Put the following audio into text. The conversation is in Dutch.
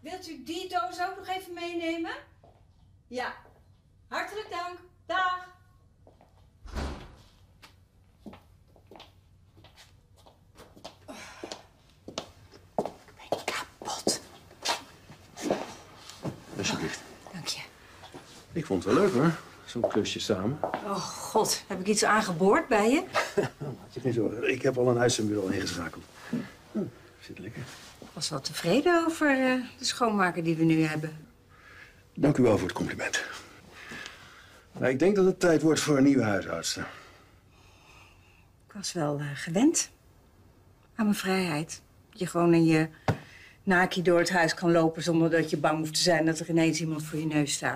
Wilt u die doos ook nog even meenemen? Ja. Hartelijk dank. Dag. Kapot. Alsjeblieft. Dank je. Ik vond het wel leuk hoor, zo'n klusje samen. Oh god, heb ik iets aangeboord bij je? Maak je geen zorgen, ik heb al een uitzendbureau ingeschakeld. Hm, zit lekker. Ik was wel tevreden over eh, de schoonmaker die we nu hebben. Dank u wel voor het compliment. Maar ik denk dat het tijd wordt voor een nieuwe huishoudster. Ik was wel eh, gewend aan mijn vrijheid. Dat je gewoon in je naki door het huis kan lopen zonder dat je bang hoeft te zijn dat er ineens iemand voor je neus staat.